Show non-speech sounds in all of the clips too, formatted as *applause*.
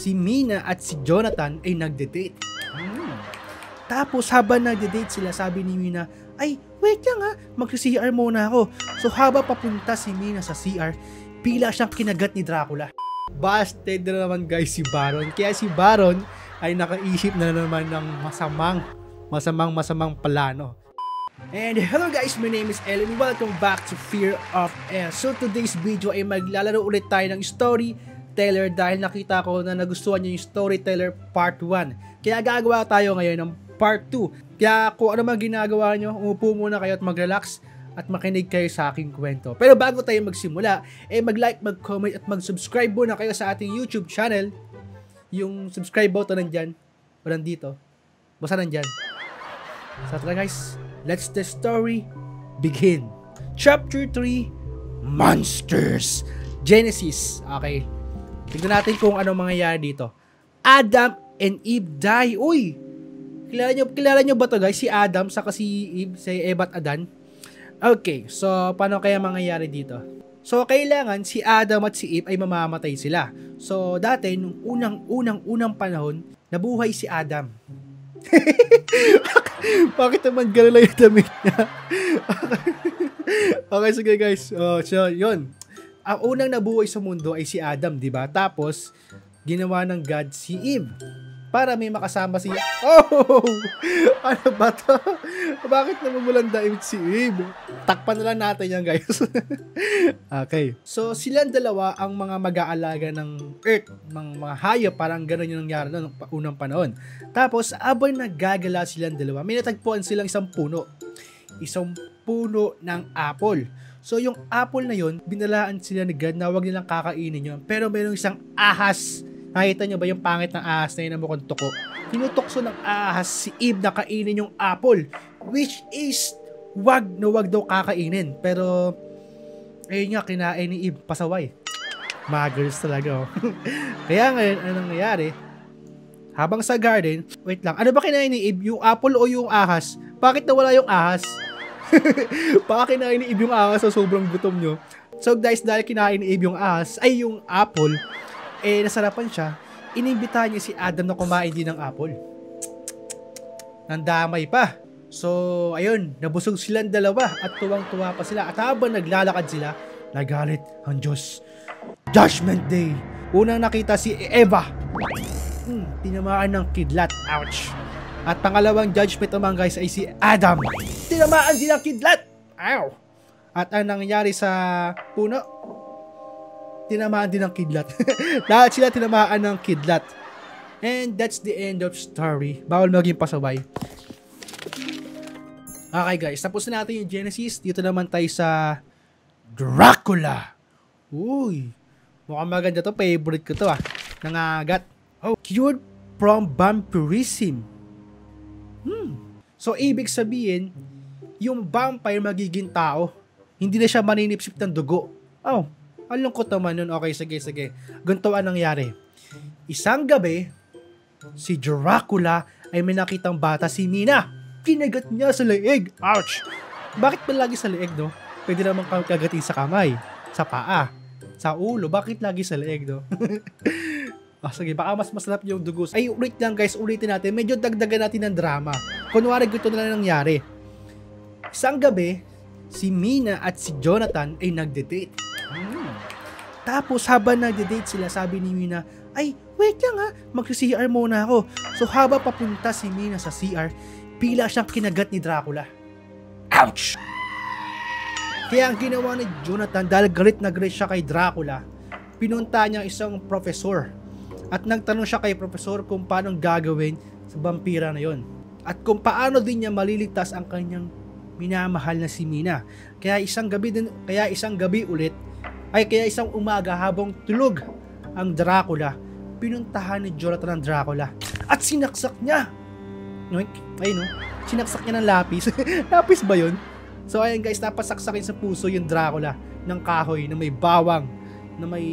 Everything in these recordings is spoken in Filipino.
si Mina at si Jonathan ay nagde-date. Hmm. Tapos habang nagde-date sila, sabi ni Mina, ay, wait lang ha, mag-CR muna ako. So habang papunta si Mina sa CR, pila siyang kinagat ni Dracula. Busted na naman guys si Baron. Kaya si Baron ay nakaisip na naman ng masamang, masamang, masamang plano. And hello guys, my name is Ellen. Welcome back to Fear of Air. So today's video ay maglalaro ulit tayo ng storyteller dahil nakita ko na nagustuhan niyo yung storyteller part 1. Kaya gagawa tayo ngayon ng part 2. Kaya kung ano man ginagawa nyo, umupo muna kayo at mag-relax at makinig kayo sa aking kwento. Pero bago tayo magsimula, eh mag-like, mag-comment at mag-subscribe muna kayo sa ating YouTube channel. Yung subscribe button nandyan, o nandito, basta nandyan. So tara guys, let's the story begin. Chapter 3, Monsters. Genesis. Okay. Tignan natin kung anong mangyayari dito. Adam and Eve die. Uy! Kilala nyo, kilala nyo ba to guys? Si Adam sa si Eve, si Eva at Adan. Okay, so paano kaya mangyayari dito? So, kailangan si Adam at si Eve ay mamamatay sila. So, dati, nung unang-unang-unang panahon, nabuhay si Adam. *laughs* Bakit naman gano'n lang yung damit niya? *laughs* okay, sige guys. Oh, so, yun. Ang unang nabuhay sa mundo ay si Adam, di ba? Tapos, ginawa ng God si Eve para may makasama si... Oh! *laughs* Ano ba to? Bakit namumulan daimit si Eve? Takpan na lang natin yan, guys. *laughs* okay. So, silang dalawa ang mga mag-aalaga ng Earth, ng mga hayop, parang gano'n yung nangyari noong unang panahon. Tapos, abang nagagala silang dalawa, may natagpuan silang isang puno. Isang puno ng apple. So, yung apple na yon binalaan sila ni God na huwag nilang kakainin yun. Pero mayroong isang ahas Nakita nyo ba yung pangit ng ahas na yun na mukhang tuko? Tinutokso ng ahas si Eve na kainin yung apple. Which is, wag na wag daw kakainin. Pero, ayun nga, kinain ni Eve, pasaway. Muggers talaga, oh. *laughs* Kaya ngayon, anong nangyayari? Habang sa garden, wait lang, ano ba kinain ni Eve? Yung apple o yung ahas? Bakit nawala yung ahas? *laughs* Baka kinain ni yung ahas sa sobrang gutom nyo. So guys, dahil kinain ni yung ahas, ay yung apple, eh nasarapan siya, inimbitahan niya si Adam na kumain din ng apple. Nandamay pa. So, ayun, nabusog silang dalawa at tuwang-tuwa pa sila. At habang naglalakad sila, nagalit ang Diyos. Judgment Day. Unang nakita si Eva. Hmm, tinamaan ng kidlat. Ouch. At pangalawang judgment naman guys ay si Adam. Tinamaan din ng kidlat. Ow. At ang nangyari sa puno, tinamaan din ng kidlat. *laughs* Lahat sila tinamaan ng kidlat. And that's the end of story. Bawal maging pasaway. Okay guys, tapos na natin yung Genesis. Dito naman tayo sa Dracula. Uy, mukhang maganda to. Favorite ko to ah. Nangagat. Oh, cured from vampirism. Hmm. So, ibig sabihin, yung vampire magiging tao. Hindi na siya maninipsip ng dugo. Oh, ang lungkot naman nun. Okay, sige, sige. Ganito ang nangyari. Isang gabi, si Dracula ay may nakitang bata si Mina. Kinagat niya sa leeg. Ouch! Bakit ba lagi sa leeg, no? Pwede naman kagatin sa kamay, sa paa, sa ulo. Bakit lagi sa leeg, no? *laughs* Ah, sige, baka mas masarap yung dugo. Ay, ulit lang guys, ulitin natin. Medyo dagdagan natin ng drama. Kunwari, ganito na lang nangyari. Isang gabi, si Mina at si Jonathan ay nagde-date. Hmm. Tapos habang nagde-date sila, sabi ni Mina, ay, wait lang ha, mag-CR muna ako. So habang papunta si Mina sa CR, pila siyang kinagat ni Dracula. Ouch! Kaya ang ginawa ni Jonathan, dahil galit na galit siya kay Dracula, pinunta niya isang profesor. At nagtanong siya kay profesor kung paano gagawin sa vampira na yon. At kung paano din niya maliligtas ang kanyang minamahal na si Mina. Kaya isang gabi din, kaya isang gabi ulit, ay kaya isang umaga habang tulog ang Dracula, pinuntahan ni Jonathan ang Dracula at sinaksak niya. Ay no, sinaksak niya ng lapis. *laughs* lapis ba yun? So ayun guys, napasaksakin sa puso yung Dracula ng kahoy na may bawang, na may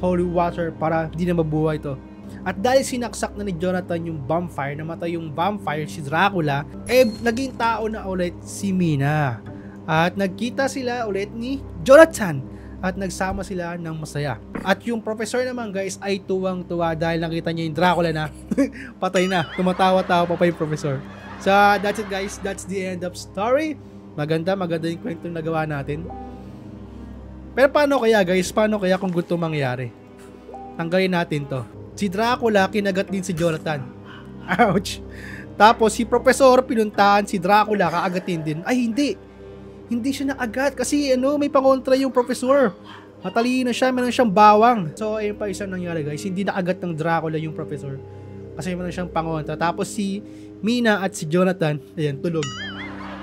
holy water para hindi na mabuhay to. At dahil sinaksak na ni Jonathan yung vampire, namatay yung vampire si Dracula, eh naging tao na ulit si Mina. At nagkita sila ulit ni Jonathan at nagsama sila ng masaya. At yung professor naman guys ay tuwang-tuwa dahil nakita niya yung Dracula na *laughs* patay na. Tumatawa-tawa pa pa yung professor. So that's it guys. That's the end of story. Maganda, maganda yung kwento na nagawa natin. Pero paano kaya guys? Paano kaya kung gusto mangyari? Tanggalin natin to. Si Dracula kinagat din si Jonathan. Ouch! Tapos si Professor pinuntahan si Dracula kaagatin din. Ay hindi! Hindi siya naagat kasi ano may pangontra yung Professor. Matalino siya, meron siyang bawang. So ayun pa isang nangyari guys. Hindi naagat ng Dracula yung Professor. Kasi meron siyang pangontra. Tapos si Mina at si Jonathan, ayan, tulog.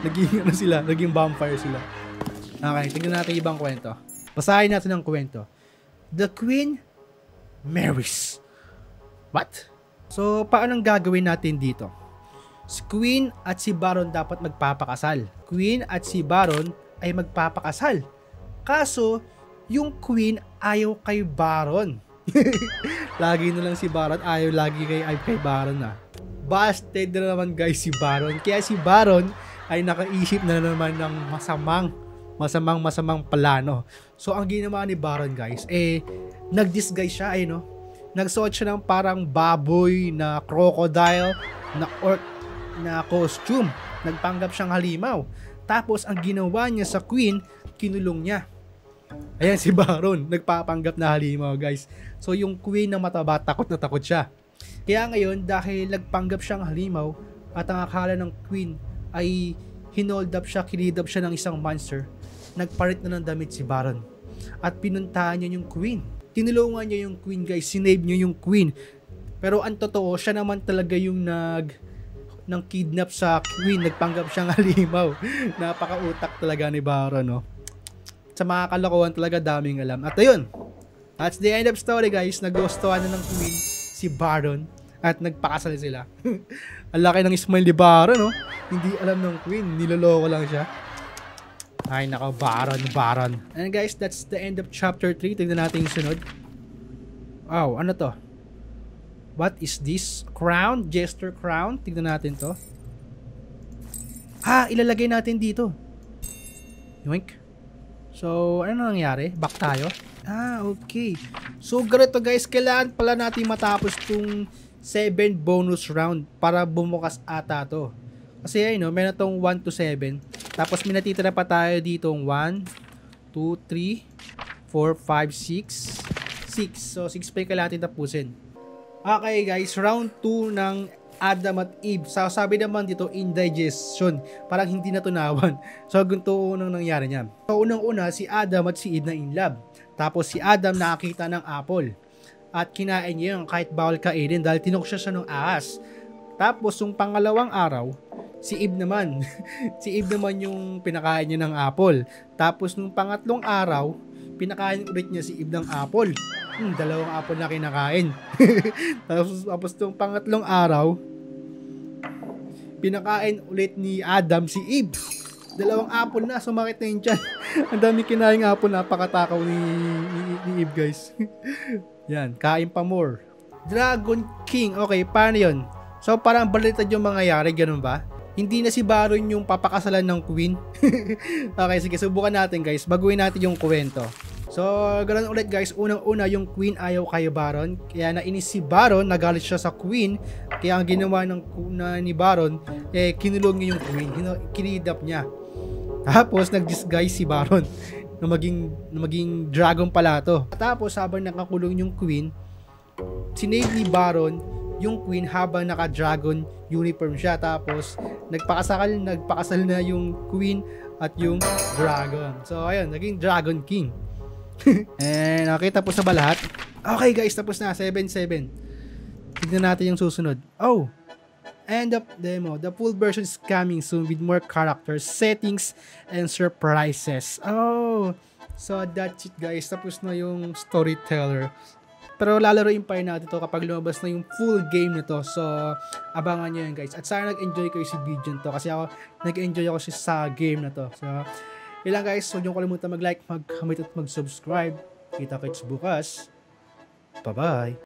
Naging ano sila, naging vampire sila. Okay, tingnan natin ibang kwento. Basahin natin ang kwento. The Queen marries. What? So, paano gagawin natin dito? Si Queen at si Baron dapat magpapakasal. Queen at si Baron ay magpapakasal. Kaso, yung Queen ayaw kay Baron. *laughs* lagi na lang si Baron, ayaw lagi kay, ay kay Baron na. Busted na naman guys si Baron. Kaya si Baron ay nakaisip na naman ng masamang masamang masamang plano. So ang ginawa ni Baron guys, eh nag-disguise siya ay no. Nagsuot siya ng parang baboy na crocodile na orc na costume. Nagpanggap siyang halimaw. Tapos ang ginawa niya sa queen, kinulong niya. Ayan si *laughs* Baron, nagpapanggap na halimaw guys. So yung queen na mataba, takot na takot siya. Kaya ngayon, dahil nagpanggap siyang halimaw at ang akala ng queen ay hinold up siya, kinid up siya ng isang monster, nagparit na ng damit si Baron. At pinuntahan niya yung queen. Tinulungan niya yung queen guys, sinave niya yung queen. Pero ang totoo, siya naman talaga yung nag ng kidnap sa queen, nagpanggap siyang halimaw. *laughs* Napakautak talaga ni Baron, no? Sa mga kalokohan talaga daming alam. At ayun, that's the end of story guys. Nagustuhan na ng queen si Baron at nagpakasal sila. *laughs* Ang laki ng smile ni Baron, no? Hindi alam ng queen, niloloko lang siya. Ay, nako, Baron, Baron. And guys, that's the end of chapter 3. Tignan natin yung sunod. Oh, ano to? What is this? Crown? Jester crown? Tignan natin to. Ah, ilalagay natin dito. Yoink. So, ano nangyari? Back tayo. Ah, okay. So, ganito guys, kailangan pala natin matapos tong 7 bonus round para bumukas ata to. Kasi ayun, no, meron tong 1 to 7. Tapos may natitira pa tayo dito 1, 2, 3, 4, 5, 6. 6. So 6 pa yung kailangan tapusin. Okay guys, round 2 ng Adam at Eve. So, sabi naman dito, indigestion. Parang hindi natunawan. *laughs* So, ganito unang nangyari niya. So, unang-una, si Adam at si Eve na in love. Tapos, si Adam nakakita ng apple. At kinain niya yung kahit bawal kainin dahil tinok siya siya ng ahas. Tapos, yung pangalawang araw, si Eve naman. *laughs* si Eve naman yung pinakain niya ng apple. Tapos, nung pangatlong araw, pinakain ulit niya si Eve ng apple. Hmm, dalawang apple na kinakain. *laughs* tapos, tapos nung pangatlong araw, pinakain ulit ni Adam si Eve. Dalawang apple na, sumakit na yung tiyan. *laughs* Ang dami kinain apple, napakatakaw ni, ni, ni Eve guys. Yan, kain pa more. Dragon King, okay, paano yun? So parang baliktad yung mangyayari, ganun ba? Hindi na si Baron yung papakasalan ng queen. *laughs* okay, sige, subukan natin guys. Baguhin natin yung kwento. So, ganoon ulit guys. Unang-una, yung queen ayaw kay Baron. Kaya nainis si Baron, nagalit siya sa queen. Kaya ang ginawa ng na, ni Baron, eh, kinulong niya yung queen. Kinidap niya. Tapos, nag-disguise si Baron *laughs* na maging, na maging dragon pala to. Tapos, habang nakakulong yung queen, sinave ni Baron yung queen habang naka-dragon uniform siya. Tapos, nagpakasal, nagpakasal na yung queen at yung dragon. So, ayun, naging Dragon King. *laughs* And okay, tapos na ba lahat? Okay guys, tapos na. 7-7. Tignan natin yung susunod. Oh! End of demo. The full version is coming soon with more characters, settings, and surprises. Oh! So that's it guys. Tapos na yung storyteller. Pero lalaroin pa rin natin to kapag lumabas na yung full game nito. So, abangan nyo yun guys. At sana nag-enjoy kayo si video nito. Kasi ako, nag-enjoy ako sa game na to. So, yun lang guys. Huwag nyo kalimutan mag-like, mag-comment at mag-subscribe. Kita kits bukas. Bye-bye.